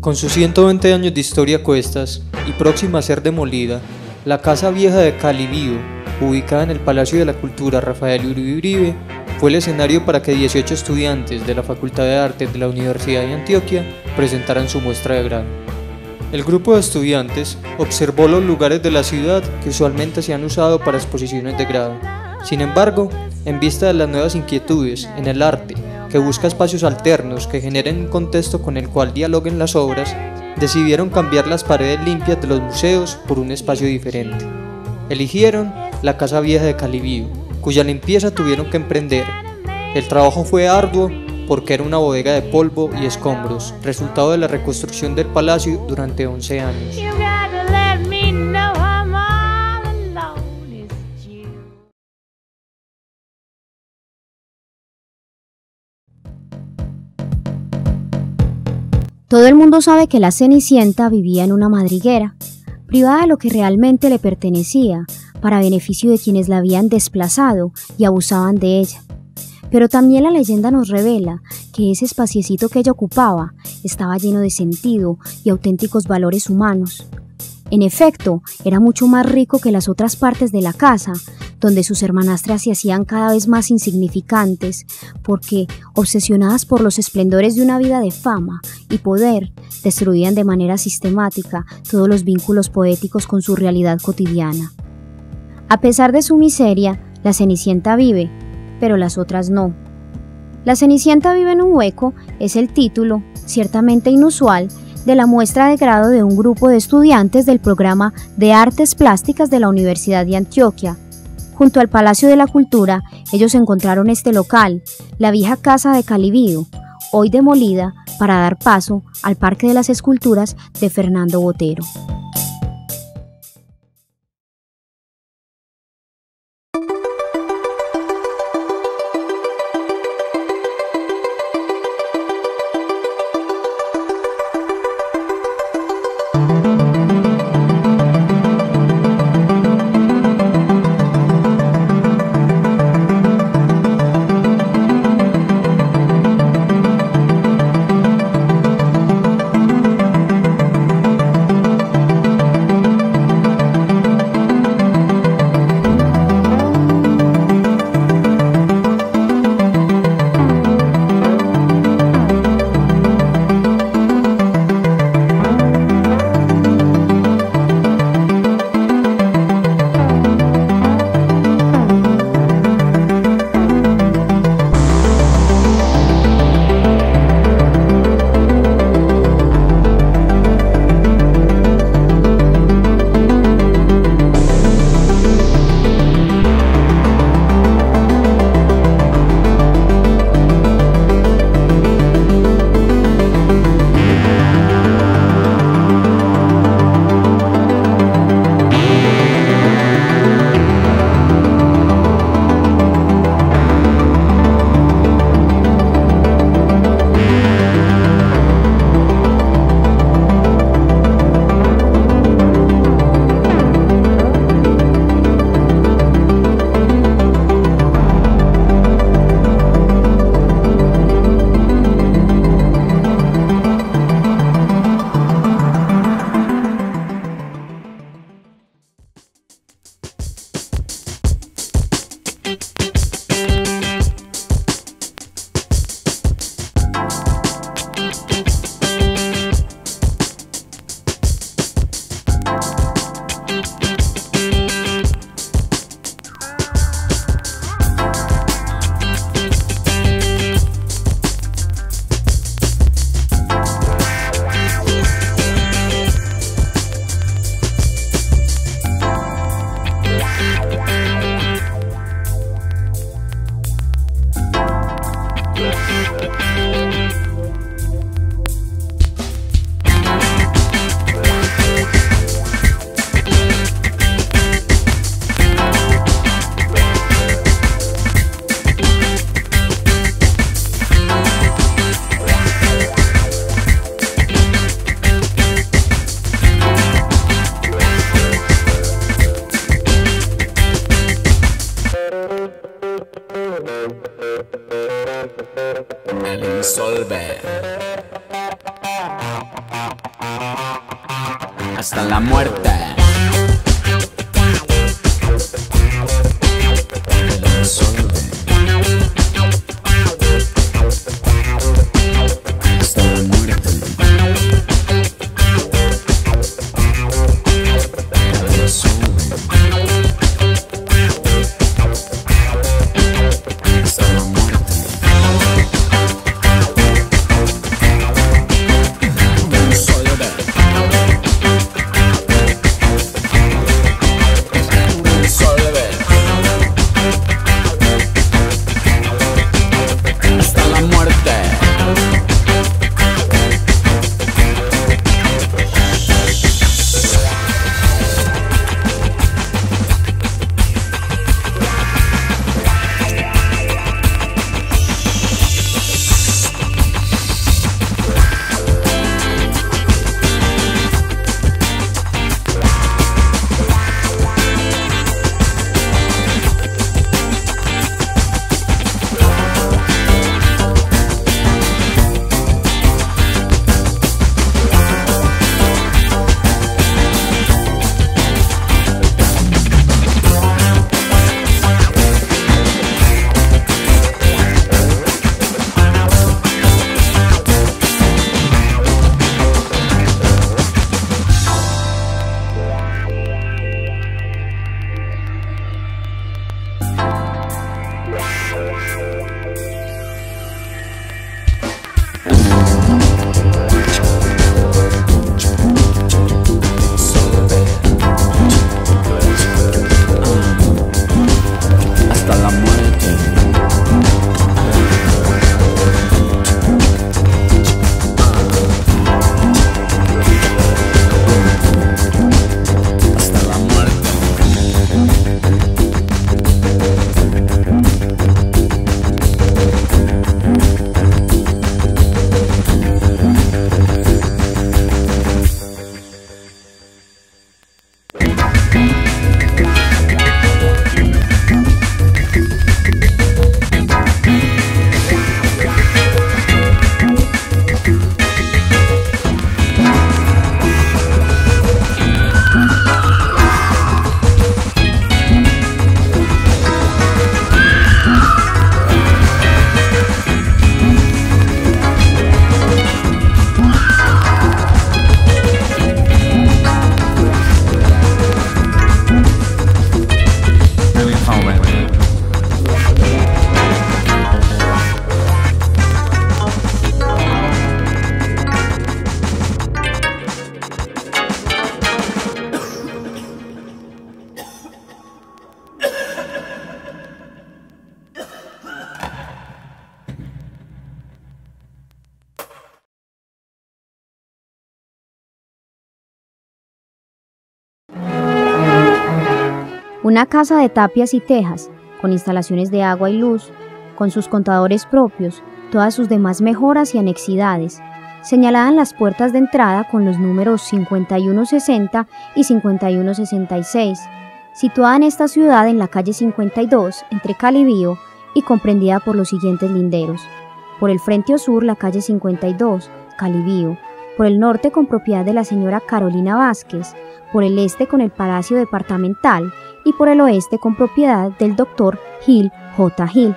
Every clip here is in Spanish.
Con sus 120 años de historia a cuestas y próxima a ser demolida, la Casa Vieja de Calibío, ubicada en el Palacio de la Cultura Rafael Uribe Uribe, fue el escenario para que 18 estudiantes de la Facultad de Artes de la Universidad de Antioquia presentaran su muestra de grado. El grupo de estudiantes observó los lugares de la ciudad que usualmente se han usado para exposiciones de grado. Sin embargo, en vista de las nuevas inquietudes en el arte, que busca espacios alternos que generen un contexto con el cual dialoguen las obras, decidieron cambiar las paredes limpias de los museos por un espacio diferente. Eligieron la Casa Vieja de Calibío, cuya limpieza tuvieron que emprender. El trabajo fue arduo porque era una bodega de polvo y escombros, resultado de la reconstrucción del palacio durante 11 años. Todo el mundo sabe que la Cenicienta vivía en una madriguera, privada de lo que realmente le pertenecía, para beneficio de quienes la habían desplazado y abusaban de ella. Pero también la leyenda nos revela que ese espaciecito que ella ocupaba estaba lleno de sentido y auténticos valores humanos. En efecto, era mucho más rico que las otras partes de la casa, donde sus hermanastras se hacían cada vez más insignificantes, porque, obsesionadas por los esplendores de una vida de fama y poder, destruían de manera sistemática todos los vínculos poéticos con su realidad cotidiana. A pesar de su miseria, la Cenicienta vive, pero las otras no. La Cenicienta vive en un hueco es el título, ciertamente inusual, de la muestra de grado de un grupo de estudiantes del programa de Artes Plásticas de la Universidad de Antioquia. Junto al Palacio de la Cultura, ellos encontraron este local, la vieja casa de Calibío, hoy demolida para dar paso al Parque de las Esculturas de Fernando Botero. Muerte. Una casa de tapias y tejas, con instalaciones de agua y luz, con sus contadores propios, todas sus demás mejoras y anexidades, señalada en las puertas de entrada con los números 5160 y 5166, situada en esta ciudad en la calle 52, entre Calibío, y comprendida por los siguientes linderos. Por el frente o sur, la calle 52, Calibío, por el norte con propiedad de la señora Carolina Vázquez, por el este con el Palacio Departamental y por el oeste con propiedad del doctor Gil J. Gil.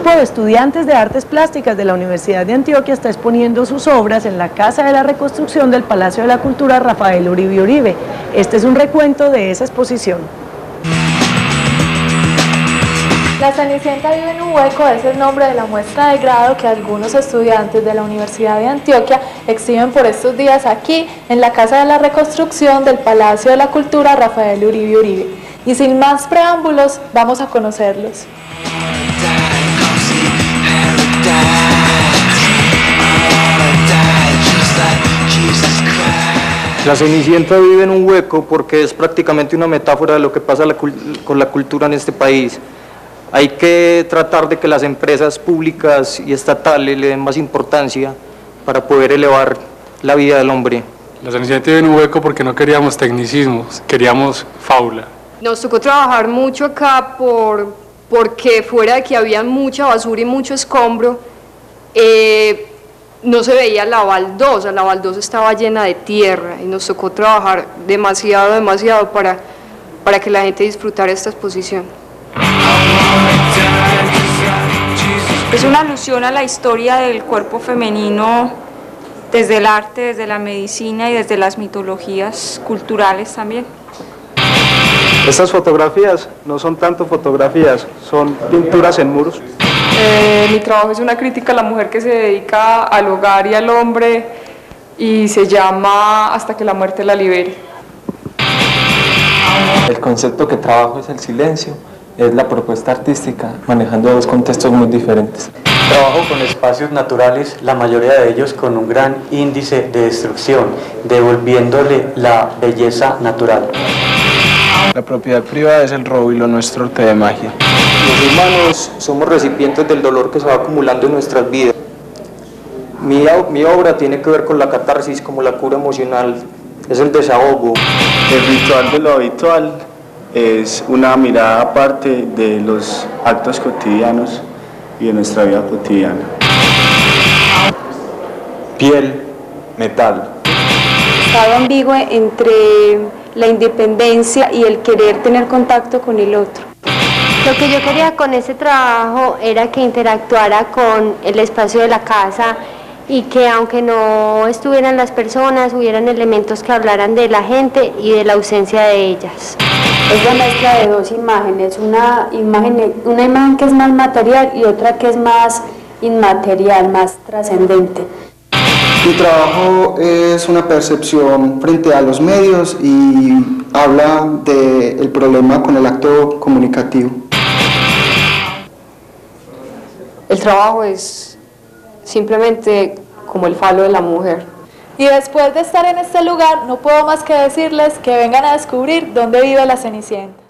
Grupo de estudiantes de artes plásticas de la Universidad de Antioquia está exponiendo sus obras en la Casa de la Reconstrucción del Palacio de la Cultura Rafael Uribe Uribe. Este es un recuento de esa exposición. La Cenicienta vive en un hueco es el nombre de la muestra de grado que algunos estudiantes de la Universidad de Antioquia exhiben por estos días aquí en la Casa de la Reconstrucción del Palacio de la Cultura Rafael Uribe Uribe. Y sin más preámbulos, vamos a conocerlos. La Cenicienta vive en un hueco porque es prácticamente una metáfora de lo que pasa con la cultura en este país. Hay que tratar de que las empresas públicas y estatales le den más importancia para poder elevar la vida del hombre. La Cenicienta vive en un hueco porque no queríamos tecnicismos, queríamos fábula. Nos tocó trabajar mucho acá por, porque fuera de que había mucha basura y mucho escombro, eh, no se veía la baldosa, la baldosa estaba llena de tierra y nos tocó trabajar demasiado, demasiado para, para que la gente disfrutara esta exposición. Es una alusión a la historia del cuerpo femenino desde el arte, desde la medicina y desde las mitologías culturales también. Estas fotografías no son tanto fotografías, son pinturas en muros. Eh, mi trabajo es una crítica a la mujer que se dedica al hogar y al hombre y se llama Hasta que la muerte la libere. El concepto que trabajo es el silencio, es la propuesta artística, manejando dos contextos muy diferentes. Trabajo con espacios naturales, la mayoría de ellos con un gran índice de destrucción, devolviéndole la belleza natural. La propiedad privada es el robo y lo nuestro arte de magia. Los humanos somos recipientes del dolor que se va acumulando en nuestras vidas. Mi, mi obra tiene que ver con la catarsis como la cura emocional, es el desahogo. El ritual de lo habitual es una mirada aparte de los actos cotidianos y de nuestra vida cotidiana. Piel, metal. Estado ambiguo entre la independencia y el querer tener contacto con el otro. Lo que yo quería con ese trabajo era que interactuara con el espacio de la casa y que aunque no estuvieran las personas, hubieran elementos que hablaran de la gente y de la ausencia de ellas. Es la mezcla de dos imágenes, una imagen, una imagen que es más material y otra que es más inmaterial, más trascendente. Mi trabajo es una percepción frente a los medios y habla del problema con el acto comunicativo. El trabajo es simplemente como el falo de la mujer. Y después de estar en este lugar, no puedo más que decirles que vengan a descubrir dónde vive la Cenicienta.